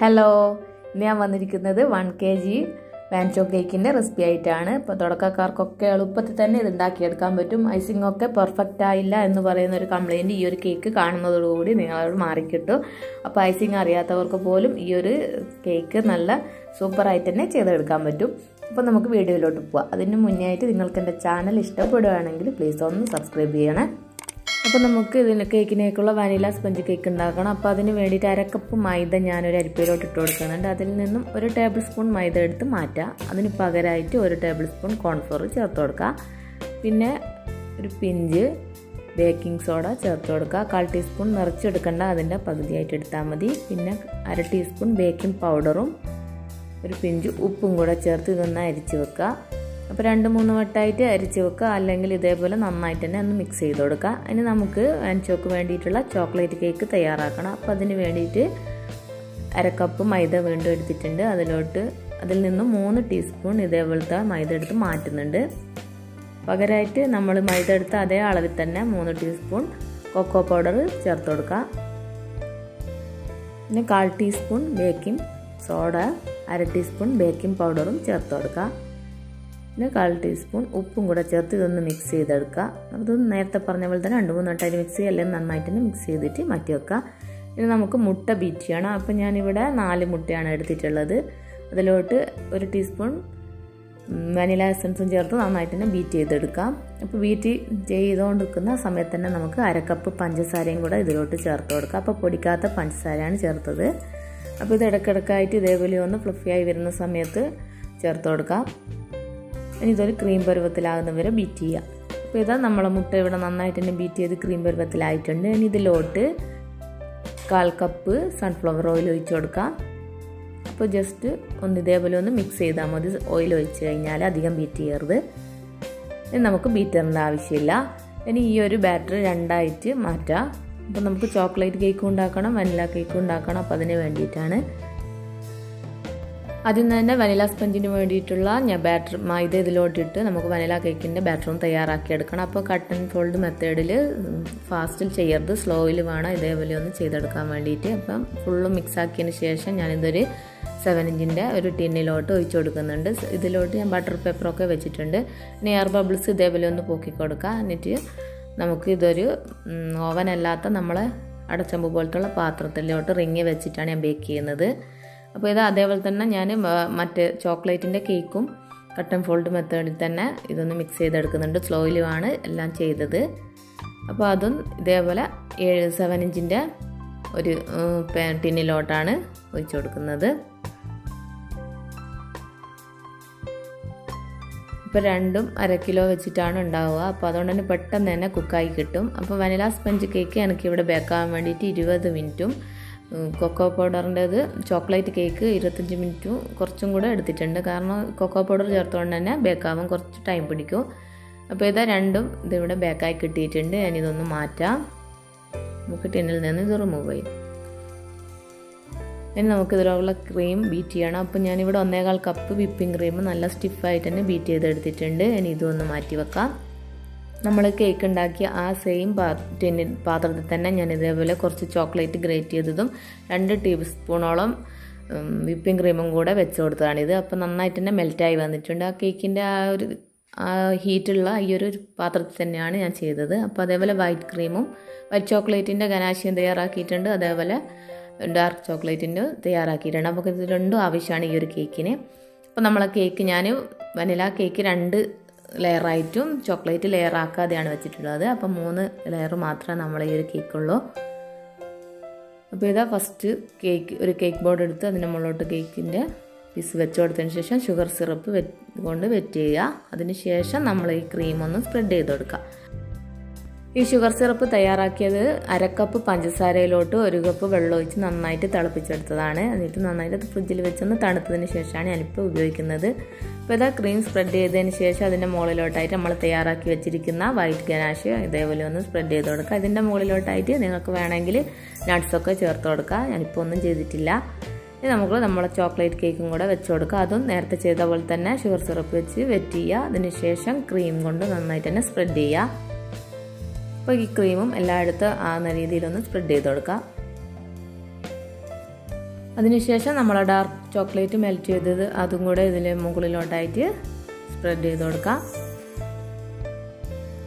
Hello ഞാൻ വന്നിരിക്കുന്നത് one K G Wanchoo കേക്കിന്റെ റെസിപ്പി ആയിട്ടാണ്. ഇപ്പോൾ തുടക്കക്കാർക്കൊക്കെ എളുപ്പത്തിൽ തന്നെ ഇത് ഉണ്ടാക്കിയെടുക്കാൻ പറ്റും. ഐസിംഗ് ഒക്കെ പെർഫെക്റ്റ് ആയില്ല എന്ന് പറയുന്ന ഒരു കംപ്ലൈന്റ് ഈ ഒരു കേക്ക് കാണുന്നതോടുകൂടി നിങ്ങളോട് മാറിക്കിട്ടും. അപ്പോൾ ഐസിംഗ് അറിയാത്തവർക്ക് പോലും ഈ ഒരു കേക്ക് നല്ല സൂപ്പറായിട്ട് തന്നെ ചെയ്തെടുക്കാൻ പറ്റും. അപ്പോൾ നമുക്ക് വീഡിയോയിലോട്ട് പോവാം. അതിന് മുന്നേ ആയിട്ട് നിങ്ങൾക്ക് എന്റെ ചാനൽ ഇഷ്ടപ്പെടുകയാണെങ്കിൽ പ്ലീസ് ഒന്ന് സബ്സ്ക്രൈബ് ചെയ്യണേ. അപ്പോൾ നമുക്ക് ഇതിന് കേക്കിനേക്കുള്ള വനില സ്പഞ്ച് കേക്ക് ഉണ്ടാക്കണം. അപ്പോൾ അതിന് വേണ്ടിയിട്ട് അരക്കപ്പ് മൈദ ഞാനൊരു അരിപ്പയിലോട്ട് ഇട്ട് കൊടുക്കുന്നുണ്ട്. അതിൽ നിന്നും ഒരു ടേബിൾ സ്പൂൺ മൈദ എടുത്ത് മാറ്റാം. അതിന് പകരമായിട്ട് ഒരു ടേബിൾ സ്പൂൺ കോൺഫ്ലോർ ചേർത്ത് കൊടുക്കുക പിന്നെ ഒരു പിഞ്ച് ബേക്കിംഗ് സോഡ ചേർത്ത് കൊടുക്കുക കാൽ ടീസ്പൂൺ നിറച്ചെടുക്കേണ്ട അതിന്റെ പകുതിയായിട്ട് എടുത്താൽ മതി. പിന്നെ അര ടീസ്പൂൺ ബേക്കിംഗ് പൗഡറും ഒരു പിഞ്ച് ഉപ്പും കൂടെ ചേർത്ത് ഇതൊന്ന് അരിച്ച് വെക്കുക അപ്പോൾ രണ്ട് മൂന്ന് വട്ടമായിട്ട് അരിച്ച് വെക്കുക. അല്ലെങ്കിൽ ഇതേപോലെ നന്നായിട്ട് തന്നെ ഒന്ന് മിക്സ് ചെയ്ത് കൊടുക്കുക. ഇനി നമുക്ക് വാൻചോക്ക് വേണ്ടിയിട്ടുള്ള ചോക്ലേറ്റ് കേക്ക് തയ്യാറാക്കണം. അപ്പോൾ അതിന് വേണ്ടിയിട്ട് അരക്കപ്പ് മൈദ വീണ്ടും എടുത്തിട്ടുണ്ട്. അതിലോട്ട് അതിൽ നിന്നും മൂന്ന് ടീസ്പൂൺ ഇതേപോലത്തെ മൈദ എടുത്ത് മാറ്റുന്നുണ്ട്. പകരമായിട്ട് നമ്മൾ മൈദ എടുത്ത് അതേ അളവിൽ തന്നെ മൂന്ന് ടീസ്പൂൺ കൊക്കോ പൗഡർ ചേർത്ത് കൊടുക്കുക. പിന്നെ കാൽ ടീസ്പൂൺ ബേക്കിംഗ് സോഡ അര ടീസ്പൂൺ ബേക്കിംഗ് പൗഡറും ചേർത്ത് കൊടുക്കുക. പിന്നെ കാൽ ടീസ്പൂൺ ഉപ്പും കൂടെ ചേർത്ത് ഇതൊന്ന് മിക്സ് ചെയ്തെടുക്കുക. അത് നേരത്തെ പറഞ്ഞ പോലെ തന്നെ രണ്ട് മൂന്ന് വട്ടമായിട്ട് മിക്സ് ചെയ്യുക. അല്ലെങ്കിൽ നന്നായിട്ട് തന്നെ മിക്സ് ചെയ്തിട്ട് മാറ്റി വെക്കുക. ഇനി നമുക്ക് മുട്ട ബീറ്റ് ചെയ്യണം. അപ്പോൾ ഞാനിവിടെ നാല് മുട്ടയാണ് എടുത്തിട്ടുള്ളത്. അതിലോട്ട് ഒരു ടീസ്പൂൺ വനില എസൻസും ചേർത്ത് നന്നായിട്ട് തന്നെ ബീറ്റ് ചെയ്തെടുക്കാം. അപ്പോൾ ബീറ്റ് ചെയ്തുകൊണ്ടിരിക്കുന്ന സമയത്ത് തന്നെ നമുക്ക് അരക്കപ്പ് പഞ്ചസാരയും കൂടെ ഇതിലോട്ട് ചേർത്ത് കൊടുക്കാം. അപ്പോൾ പൊടിക്കാത്ത പഞ്ചസാരയാണ് ചേർത്തത്. അപ്പോൾ ഇത് ഇടയ്ക്കിടയ്ക്കായിട്ട് ഇതേപോലെ ഒന്ന് ഫ്ലഫിയായി വരുന്ന സമയത്ത് ചേർത്ത് കൊടുക്കാം. ഇനി ഇതൊരു ക്രീം പരുവത്തിലാകുന്ന വരെ ബീറ്റ് ചെയ്യുക അപ്പോൾ ഇതാ നമ്മളെ മുട്ട ഇവിടെ നന്നായിട്ട് തന്നെ ബീറ്റ് ചെയ്ത് ക്രീം പരുവത്തിലായിട്ടുണ്ട്. ഇനി ഇതിലോട്ട് കാൽ കപ്പ് സൺഫ്ലവർ ഓയിൽ ഒഴിച്ചു കൊടുക്കാം. അപ്പോൾ ജസ്റ്റ് ഒന്ന് ഇതേപോലെ ഒന്ന് മിക്സ് ചെയ്താൽ മതി. ഓയിൽ ഒഴിച്ച് കഴിഞ്ഞാൽ അധികം ബീറ്റ് ചെയ്യരുത്. ഇനി നമുക്ക് ബീറ്ററിന്റെ ആവശ്യമില്ല. ഇനി ഈ ഒരു ബാറ്റർ രണ്ടായിട്ട് മാറ്റാം. അപ്പോൾ നമുക്ക് ചോക്ലേറ്റ് കേക്ക് ഉണ്ടാക്കണം വനില കേക്ക് ഉണ്ടാക്കണം. അപ്പോൾ അതിന് വേണ്ടിയിട്ടാണ് ആദ്യം തന്നെ വനില സ്പഞ്ചിന് വേണ്ടിയിട്ടുള്ള ഞാൻ ബാറ്റർ മൈദ ഇതിലോട്ടിട്ട് നമുക്ക് വനില കേക്കിന്റെ ബാറ്ററും തയ്യാറാക്കി എടുക്കണം. അപ്പോൾ കട്ട് ആൻഡ് ഫോൾഡ് മെത്തേഡിൽ ഫാസ്റ്റിൽ ചെയ്യരുത്. സ്ലോയിൽ വേണം ഇതേപോലെ ഒന്ന് ചെയ്തെടുക്കാൻ വേണ്ടിയിട്ട്. അപ്പം ഫുള്ള് മിക്സ് ആക്കിയതിന് ശേഷം ഞാനിതൊരു സെവൻ ഇഞ്ചിന്റെ ഒരു ടിന്നിലോട്ട് ഒഴിച്ച് കൊടുക്കുന്നുണ്ട്. ഇതിലോട്ട് ഞാൻ ബട്ടർ പേപ്പറൊക്കെ വെച്ചിട്ടുണ്ട്. ഇനി എയർ ബബിൾസ് ഇതേപോലെ ഒന്ന് പൊക്കി കൊടുക്കുക എന്നിട്ട് നമുക്ക് ഇതൊരു ഓവൻ അല്ലാത്ത നമ്മളെ അടച്ചമ്പ് പോലത്തുള്ള പാത്രത്തിലോട്ട് റിങ്ങി വെച്ചിട്ടാണ് ഞാൻ ബേക്ക് ചെയ്യുന്നത്. അപ്പോൾ ഇത് അതേപോലെ തന്നെ ഞാൻ മറ്റ് ചോക്ലേറ്റിന്റെ കേക്കും കട്ടൻ ഫോൾഡ് മെത്തേഡിൽ തന്നെ ഇതൊന്ന് മിക്സ് ചെയ്തെടുക്കുന്നുണ്ട്. സ്ലോയിലുമാണ് എല്ലാം ചെയ്തത്. അപ്പോൾ അതും ഇതേപോലെ ഏഴ് സെവൻ ഇഞ്ചിന്റെ ഒരു ടിന്നിലോട്ടാണ് ഒഴിച്ചു കൊടുക്കുന്നത്. ഇപ്പോൾ രണ്ടും അര കിലോ വെച്ചിട്ടാണ് ഉണ്ടാവുക. അപ്പോൾ അതുകൊണ്ട് തന്നെ പെട്ടെന്ന് തന്നെ കുക്കായി കിട്ടും. അപ്പോൾ വനില സ്പഞ്ച് കേക്ക് എനിക്കിവിടെ ബേക്കാൻ വേണ്ടിയിട്ട് ഇരുപത് മിനിറ്റും കൊക്കോ പൗഡറിന്റെത് ചോക്ലേറ്റ് കേക്ക് ഇരുപത്തഞ്ച് മിനിറ്റും കുറച്ചും കൂടെ എടുത്തിട്ടുണ്ട്. കാരണം കൊക്കോ പൗഡർ ചേർത്തുകൊണ്ട് തന്നെ ബേക്കാവാൻ കുറച്ച് ടൈം പിടിക്കും. അപ്പോൾ ഇതാ രണ്ടും ഇതിവിടെ ബേക്കായി കിട്ടിയിട്ടുണ്ട്. ഞാനിതൊന്ന് മാറ്റാം. നമുക്ക് ടിന്നിൽ നിന്ന് ഇത് റിമൂവ് ചെയ്യും. ഇനി നമുക്ക് ഇതിലുള്ള ക്രീം ബീറ്റ് ചെയ്യണം. അപ്പോൾ ഞാനിവിടെ ഒന്നേകാൽ കപ്പ് വിപ്പിംഗ് ക്രീം നല്ല സ്റ്റിഫായിട്ട് തന്നെ ബീറ്റ് ചെയ്തെടുത്തിട്ടുണ്ട്. ഇനി ഇതൊന്ന് മാറ്റി വെക്കാം. നമ്മൾ കേക്ക് ഉണ്ടാക്കിയ ആ സെയിം പാത്രത്തിന്റെ പാത്രത്തിൽ തന്നെ ഞാൻ ഇതേപോലെ കുറച്ച് ചോക്ലേറ്റ് ഗ്രേറ്റ് ചെയ്തതും രണ്ട് ടീസ്പൂണോളം സ്പൂണോളം വിപ്പിംഗ് ക്രീമും കൂടെ വെച്ച് കൊടുത്തതാണിത് അപ്പോൾ നന്നായിട്ട് തന്നെ മെൽറ്റായി വന്നിട്ടുണ്ട്. ആ കേക്കിന്റെ ആ ഒരു ആ ഹീറ്റുള്ള ഈ ഒരു പാത്രത്തിൽ തന്നെയാണ് ഞാൻ ചെയ്തത്. അപ്പോൾ അതേപോലെ വൈറ്റ് ക്രീമും വൈറ്റ് ചോക്ലേറ്റിന്റെ ഗനാശയം തയ്യാറാക്കിയിട്ടുണ്ട്. അതേപോലെ ഡാർക്ക് ചോക്ലേറ്റിന്റെ തയ്യാറാക്കിയിട്ടുണ്ട്. അപ്പോൾ ഇത് രണ്ടും ആവശ്യമാണ് ഈ ഒരു കേക്കിന് അപ്പോൾ നമ്മളെ കേക്ക് ഞാൻ വനില കേക്ക് രണ്ട് ലെയറായിട്ടും ചോക്ലേറ്റ് ലെയർ ആക്കാതെയാണ് വെച്ചിട്ടുള്ളത്. അപ്പം മൂന്ന് ലെയർ മാത്രമേ നമ്മൾ ഈ ഒരു കേക്കുള്ളൂ അപ്പോൾ ഇതാ ഫസ്റ്റ് കേക്ക് ഒരു കേക്ക് ബോർഡ് എടുത്ത് അതിന്റെ മുകളിലോട്ട് കേക്കിന്റെ പീസ് വെച്ച് കൊടുത്തതിന് ശേഷം ഷുഗർ സിറപ്പ് കൊണ്ട് വെറ്റ് ചെയ്യുക. അതിന് ശേഷം നമ്മൾ ഈ ക്രീം ഒന്ന് സ്പ്രെഡ് ചെയ്ത് കൊടുക്കുക. ഈ ഷുഗർ സിറപ്പ് തയ്യാറാക്കിയത് അരക്കപ്പ് പഞ്ചസാരയിലോട്ട് ഒരു കപ്പ് വെള്ളം ഒഴിച്ച് നന്നായിട്ട് തിളപ്പിച്ചെടുത്തതാണ്. എന്നിട്ട് നന്നായിട്ട് ഫ്രിഡ്ജിൽ വെച്ചൊന്ന് തണുത്തതിന് ശേഷമാണ് ഞാനിപ്പോൾ ഉപയോഗിക്കുന്നത്. അപ്പോൾ ഇതാ ക്രീം സ്പ്രെഡ് ചെയ്തതിന് ശേഷം അതിന്റെ മുകളിലോട്ടായിട്ട് നമ്മൾ തയ്യാറാക്കി വെച്ചിരിക്കുന്ന വൈറ്റ് ഗനാഷ് ഇതേപോലെ ഒന്ന് സ്പ്രെഡ് ചെയ്ത് കൊടുക്കുക. അതിന്റെ മുകളിലോട്ടായിട്ട് നിങ്ങൾക്ക് വേണമെങ്കിൽ നട്ട്സൊക്കെ ചേർത്ത് കൊടുക്കുക. ഞാനിപ്പോൾ ഒന്നും ചെയ്തിട്ടില്ല. ഇനി നമുക്ക് നമ്മളെ ചോക്ലേറ്റ് കേക്കും കൂടെ വെച്ച് കൊടുക്കുക. അതും നേരത്തെ ചെയ്ത പോലെ തന്നെ ഷുഗർ സിറപ്പ് വെച്ച് വെറ്റ് ചെയ്യുക അതിന് ശേഷം ക്രീം കൊണ്ട് നന്നായിട്ട് തന്നെ സ്പ്രെഡ് ചെയ്യുക. അപ്പോൾ ഈ ക്രീമും എല്ലായിടത്തും ആകുന്ന രീതിയിലൊന്ന് സ്പ്രെഡ് ചെയ്ത് കൊടുക്കാം. അതിനുശേഷം നമ്മൾ ഡാർക്ക് ചോക്ലേറ്റ് മെൽറ്റ് ചെയ്തത് അതും കൂടെ ഇതിൽ മുകളിലോട്ടായിട്ട് സ്പ്രെഡ് ചെയ്ത് കൊടുക്കാം.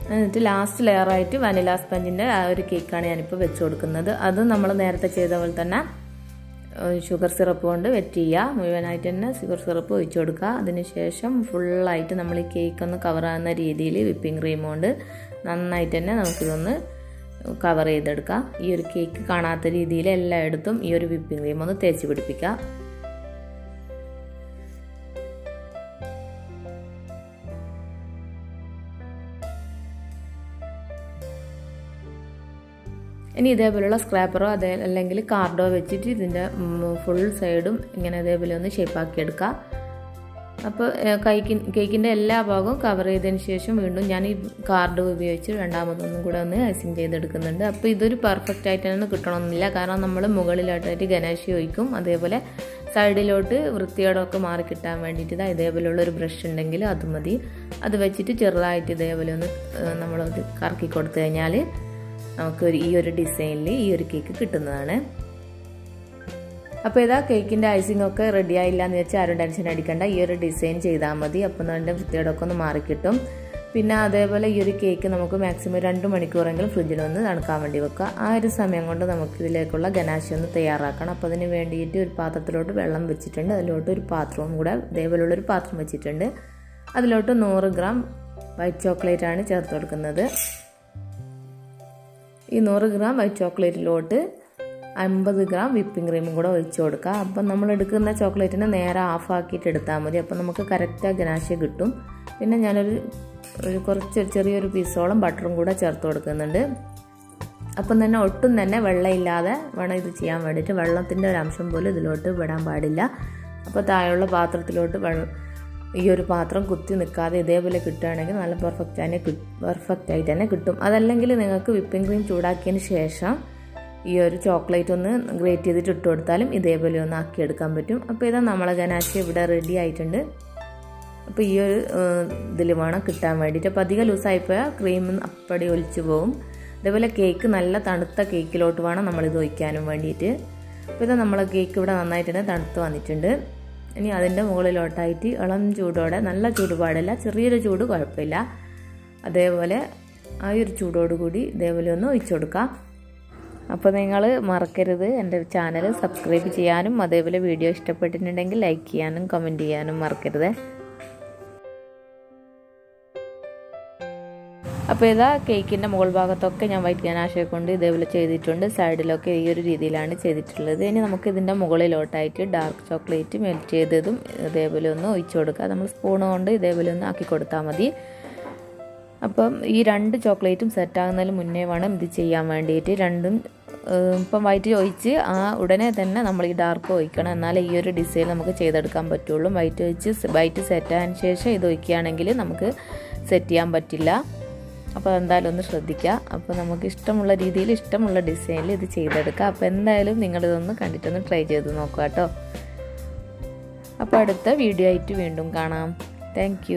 എന്നിട്ട് ലാസ്റ്റ് ലെയറായിട്ട് വനില സ്പഞ്ചിന്റെ ആ ഒരു കേക്കാണ് ഞാനിപ്പോൾ വെച്ച് കൊടുക്കുന്നത്. അത് നമ്മൾ നേരത്തെ ചെയ്ത പോലെ തന്നെ ഷുഗർ സിറപ്പ് കൊണ്ട് വെറ്റ് ചെയ്യുക. മുഴുവനായിട്ട് തന്നെ ഷുഗർ സിറപ്പ് ഒഴിച്ചു കൊടുക്കുക അതിനുശേഷം ഫുള്ളായിട്ട് നമ്മൾ ഈ കേക്ക് ഒന്ന് കവർ രീതിയിൽ വിപ്പിംഗ് ക്രീം കൊണ്ട് നന്നായിട്ട് തന്നെ നമുക്കിതൊന്ന് കവർ ചെയ്തെടുക്കാം. ഈ ഒരു കേക്ക് കാണാത്ത രീതിയിൽ എല്ലായിടത്തും ഈ ഒരു വിപ്പിംഗ് ക്രീം ഒന്ന് തേച്ച് പിടിപ്പിക്കുക ഇനി ഇതേപോലെയുള്ള സ്ക്രാപ്പറോ അതേ അല്ലെങ്കിൽ കാർഡോ വെച്ചിട്ട് ഇതിന്റെ ഫുൾ സൈഡും ഇങ്ങനെ ഇതേപോലെ ഒന്ന് ഷേപ്പാക്കി എടുക്കുക അപ്പോൾ കൈക്ക് കേക്കിന്റെ എല്ലാ ഭാഗവും കവർ ചെയ്തതിന് ശേഷം വീണ്ടും ഞാൻ ഈ കാർഡ് ഉപയോഗിച്ച് രണ്ടാമതൊന്നും കൂടെ ഒന്ന് ഐസിങ് ചെയ്തെടുക്കുന്നുണ്ട്. അപ്പോൾ ഇതൊരു പെർഫെക്റ്റ് ആയിട്ട് തന്നെ കിട്ടണമെന്നില്ല. കാരണം നമ്മൾ മുകളിലോട്ടായിട്ട് ഗണേശി ഒഴിക്കും അതേപോലെ സൈഡിലോട്ട് വൃത്തിയോടൊക്കെ മാറി കിട്ടാൻ വേണ്ടിയിട്ട് ഇതാ ഇതേപോലെയുള്ള ഒരു ബ്രഷ് ഉണ്ടെങ്കിൽ അത് മതി. അത് വെച്ചിട്ട് ചെറുതായിട്ട് ഇതേപോലെ ഒന്ന് നമ്മളത് കറക്കി കൊടുത്തു കഴിഞ്ഞാൽ നമുക്ക് ഈ ഒരു ഡിസൈനിൽ ഈ ഒരു കേക്ക് കിട്ടുന്നതാണ്. അപ്പോൾ ഇതാ കേക്കിന്റെ ഐസിംഗ് ഒക്കെ റെഡി ആയില്ല എന്ന് വെച്ചാൽ ആരും ടെൻഷൻ അടിക്കണ്ട. ഈ ഒരു ഡിസൈൻ ചെയ്താൽ മതി. അപ്പോൾ അതിന്റെ വൃത്തിയോടൊക്കെ ഒന്ന് മാറിക്കിട്ടും പിന്നെ അതേപോലെ ഈ ഒരു കേക്ക് നമുക്ക് മാക്സിമം രണ്ട് മണിക്കൂറെങ്കിലും ഫ്രിഡ്ജിൽ ഒന്ന് തണുക്കാൻ വേണ്ടി വെക്കുക. ആ ഒരു സമയം കൊണ്ട് നമുക്ക് ഇതിലേക്കുള്ള ഗനാശി ഒന്ന് തയ്യാറാക്കണം. അപ്പോൾ അതിന് വേണ്ടിയിട്ട് ഒരു പാത്രത്തിലോട്ട് വെള്ളം വെച്ചിട്ടുണ്ട്. അതിലോട്ട് ഒരു പാത്രവും കൂടെ ഇതേപോലുള്ളൊരു പാത്രം വെച്ചിട്ടുണ്ട്. അതിലോട്ട് നൂറ് ഗ്രാം വൈറ്റ് ചോക്ലേറ്റ് ആണ് ചേർത്ത് കൊടുക്കുന്നത്. ഈ നൂറ് ഗ്രാം വൈറ്റ് ചോക്ലേറ്റിലോട്ട് അമ്പത് ഗ്രാം വിപ്പിംഗ് ക്രീമും കൂടെ ഒഴിച്ച് കൊടുക്കുക അപ്പം നമ്മൾ എടുക്കുന്ന ചോക്ലേറ്റിനെ നേരെ ഓഫ് ആക്കിയിട്ട് എടുത്താൽ മതി. അപ്പം നമുക്ക് കറക്റ്റ് ഗനാശ കിട്ടും. പിന്നെ ഞാനൊരു ഒരു കുറച്ച് ചെറിയൊരു പീസോളം ബട്ടറും കൂടെ ചേർത്ത് കൊടുക്കുന്നുണ്ട്. അപ്പം തന്നെ ഒട്ടും തന്നെ വെള്ളമില്ലാതെ വേണം ഇത് ചെയ്യാൻ വേണ്ടിയിട്ട്. വെള്ളത്തിന്റെ ഒരു അംശം പോലും ഇതിലോട്ട് വിടാൻ പാടില്ല. അപ്പോൾ താഴെയുള്ള പാത്രത്തിലോട്ട് വെള്ളം ഈ ഒരു പാത്രം കുത്തി നിൽക്കാതെ ഇതേപോലെ കിട്ടുകയാണെങ്കിൽ നല്ല പെർഫെക്റ്റ് തന്നെ പെർഫെക്റ്റ് ആയിട്ട് തന്നെ കിട്ടും. അതല്ലെങ്കിൽ നിങ്ങൾക്ക് വിപ്പിംഗ് ക്രീം ചൂടാക്കിയതിന് ശേഷം ഈ ഒരു ചോക്ലേറ്റ് ഒന്ന് ഗ്രേറ്റ് ചെയ്തിട്ട് ഇട്ട് കൊടുത്താലും ഇതേപോലെ ഒന്ന് ആക്കിയെടുക്കാൻ പറ്റും. അപ്പോൾ ഇതാ നമ്മളെ ഗനാശി ഇവിടെ റെഡി ആയിട്ടുണ്ട്. അപ്പോൾ ഈ ഒരു ഇതിൽ വേണം കിട്ടാൻ വേണ്ടിയിട്ട്. അപ്പോൾ അധികം ലൂസായിപ്പോയാൽ ക്രീം അപ്പടി ഒലിച്ചു പോകും അതേപോലെ കേക്ക് നല്ല തണുത്ത കേക്കിലോട്ട് വേണം നമ്മളിത് ഒഴിക്കാനും വേണ്ടിയിട്ട്. അപ്പോൾ ഇതാ നമ്മളെ കേക്ക് ഇവിടെ നന്നായിട്ട് തന്നെ തണുത്ത് വന്നിട്ടുണ്ട്. ഇനി അതിന്റെ മുകളിലോട്ടായിട്ട് ഇളം ചൂടോടെ നല്ല ചൂട് പാടില്ല ചെറിയൊരു ചൂട് കുഴപ്പമില്ല. അതേപോലെ ആ ഒരു ചൂടോടുകൂടി ഇതേപോലെ ഒന്ന് ഒഴിച്ചു കൊടുക്കാം. അപ്പോൾ നിങ്ങൾ മറക്കരുത്. എന്റെ ചാനൽ സബ്സ്ക്രൈബ് ചെയ്യാനും അതേപോലെ വീഡിയോ ഇഷ്ടപ്പെട്ടിട്ടുണ്ടെങ്കിൽ ലൈക്ക് ചെയ്യാനും കമന്റ് ചെയ്യാനും മറക്കരുത്. അപ്പോൾ ഇതാ കേക്കിന്റെ മുകൾ ഭാഗത്തൊക്കെ ഞാൻ വൈറ്റ് ഗനാശയെ കൊണ്ട് ഇതേപോലെ ചെയ്തിട്ടുണ്ട്. സൈഡിലൊക്കെ ഈ ഒരു രീതിയിലാണ് ചെയ്തിട്ടുള്ളത്. ഇനി നമുക്ക് ഇതിന്റെ മുകളിലോട്ടായിട്ട് ഡാർക്ക് ചോക്ലേറ്റ് മെൽറ്റ് ചെയ്തതും ഇതേപോലെ ഒന്ന് ഒഴിച്ചു കൊടുക്കുക. നമ്മൾ സ്പൂൺ കൊണ്ട് ഇതേപോലെ ഒന്ന് ആക്കി കൊടുത്താൽ മതി. അപ്പം ഈ രണ്ട് ചോക്ലേറ്റും സെറ്റാകുന്നതിന് മുന്നേ വേണം ഇത് ചെയ്യാൻ വേണ്ടിയിട്ട്. രണ്ടും ഇപ്പം വൈറ്റ് ഒഴിച്ച് ആ ഉടനെ തന്നെ നമ്മൾ ഈ ഡാർക്ക് ഒഴിക്കണം. എന്നാലേ ഈ ഒരു ഡിസൈൻ നമുക്ക് ചെയ്തെടുക്കാൻ പറ്റുള്ളൂ. വൈറ്റ് ഒഴിച്ച് വൈറ്റ് സെറ്റായതിന് ശേഷം ഇത് ഒഴിക്കുകയാണെങ്കിൽ നമുക്ക് സെറ്റ് ചെയ്യാൻ പറ്റില്ല. അപ്പോൾ എന്തായാലും ഒന്ന് ശ്രദ്ധിക്കുക. അപ്പോൾ നമുക്ക് ഇഷ്ടമുള്ള രീതിയിൽ ഇഷ്ടമുള്ള ഡിസൈനിൽ ഇത് ചെയ്തെടുക്കുക അപ്പോൾ എന്തായാലും നിങ്ങളിതൊന്ന് കണ്ടിട്ടൊന്ന് ട്രൈ ചെയ്ത് നോക്കുക കേട്ടോ. അപ്പോൾ അടുത്ത വീഡിയോ ആയിട്ട് വീണ്ടും കാണാം. താങ്ക്